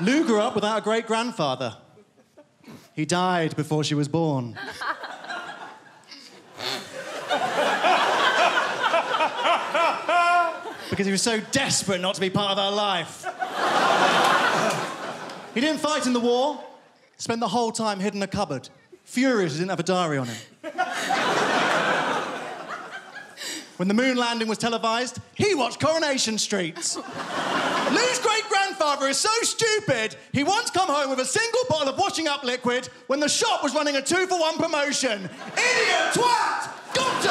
Lou grew up without a great grandfather. He died before she was born. because he was so desperate not to be part of her life. he didn't fight in the war, spent the whole time hidden in a cupboard, furious he didn't have a diary on him. when the moon landing was televised, he watched Coronation Street. Lou's great is so stupid, he once come home with a single bottle of washing up liquid when the shop was running a two for one promotion. Idiot, twat, got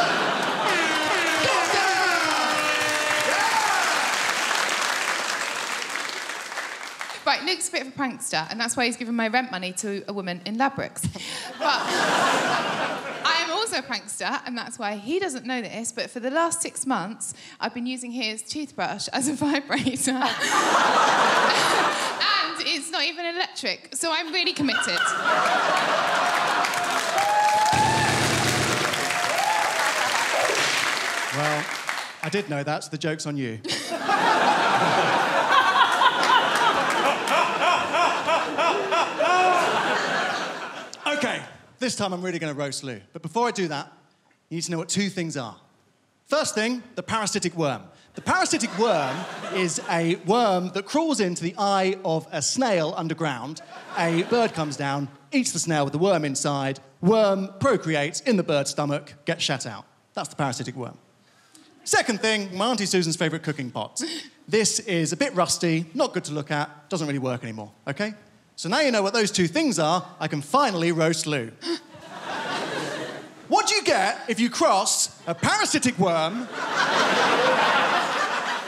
Right, Luke's a bit of a prankster, and that's why he's given my rent money to a woman in Ladbrokes. but also a prankster, and that's why he doesn't know this, but for the last six months, I've been using his toothbrush as a vibrator. and it's not even electric, so I'm really committed. Well, I did know that, so the joke's on you. okay, this time I'm really going to roast Lou. But before I do that, you need to know what two things are. First thing, the parasitic worm. The parasitic worm is a worm that crawls into the eye of a snail underground. A bird comes down, eats the snail with the worm inside, worm procreates in the bird's stomach, gets shut out. That's the parasitic worm. Second thing, my Auntie Susan's favourite cooking pot. This is a bit rusty, not good to look at, doesn't really work anymore, okay? So now you know what those two things are, I can finally roast Lou. what do you get if you cross a parasitic worm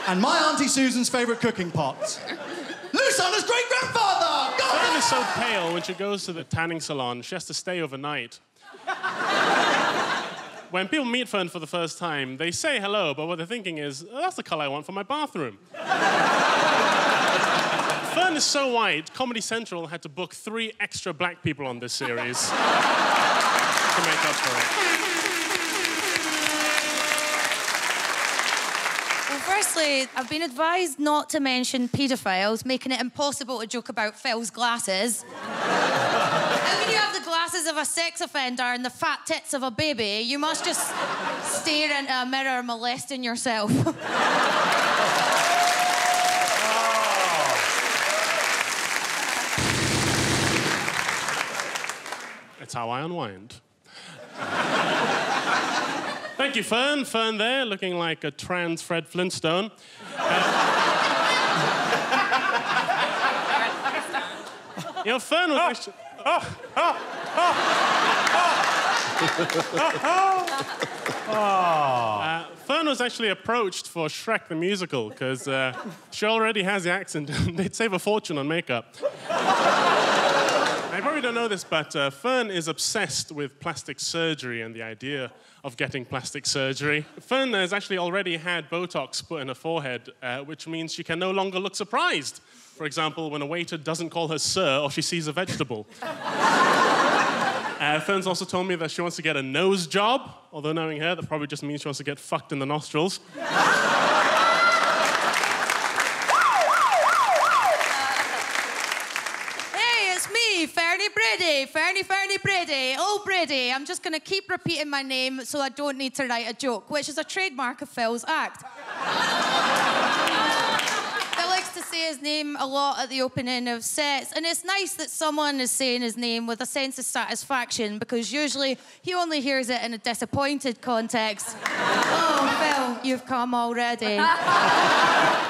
and my Auntie Susan's favourite cooking pot? Lou Sander's great grandfather! Fern is so pale when she goes to the tanning salon, she has to stay overnight. when people meet Fern for the first time, they say hello, but what they're thinking is, oh, that's the color I want for my bathroom. Fern is so white, Comedy Central had to book three extra black people on this series to make up for it. Well, firstly, I've been advised not to mention paedophiles, making it impossible to joke about Phil's glasses. and when you have the glasses of a sex offender and the fat tits of a baby, you must just stare into a mirror molesting yourself. It's how I unwind. Thank you, Fern. Fern there, looking like a trans Fred Flintstone. Uh, Fern was actually. Uh, Fern was actually approached for Shrek the Musical because uh, she already has the accent and they'd save a fortune on makeup. I probably don't know this, but uh, Fern is obsessed with plastic surgery and the idea of getting plastic surgery. Fern has actually already had Botox put in her forehead, uh, which means she can no longer look surprised. For example, when a waiter doesn't call her sir or she sees a vegetable. Uh, Fern's also told me that she wants to get a nose job, although knowing her, that probably just means she wants to get fucked in the nostrils. Hey, it's me, Fernie Brady. Fernie, Fernie Brady. I'm just going to keep repeating my name so I don't need to write a joke, which is a trademark of Phil's act. He likes to say his name a lot at the opening of sets, and it's nice that someone is saying his name with a sense of satisfaction because usually he only hears it in a disappointed context. oh, Phil, you've come already.